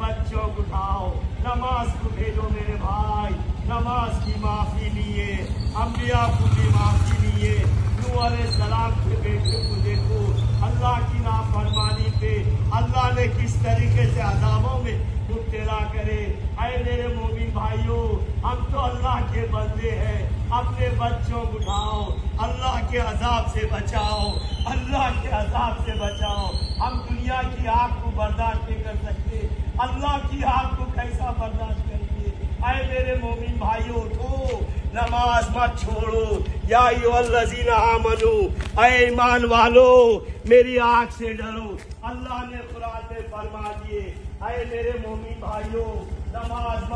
बच्चों को उठाओ। नमाज़ को भेजो मेरे भाई। नमाज़ की माफ़ी लिए। हम भी आपको भी माफ़ी लिए। नूर सलाम के बेटे को देखो। अल्लाह की नाफरमानी पे अल्लाह ने किस तरीके से अदाबों में मुबतला करे। अरे मेरे मोमिन भाइयों, हम तो अल्लाह के बंदे हैं। अपने बच्चों को उठाओ। अल्लाह के अजाब से बचाओ। अल्लाह के अजाब से बचाओ। हम दुनिया की आग को बर्दाश्त मोमिन भाई उठो नमाज़ मत छोड़ो। या मनो अय ईमान वालो, मेरी आँख से डरो। अल्लाह ने कुरान में फरमा दिए अरे मेरे मोमिन भाइयों, नमाज़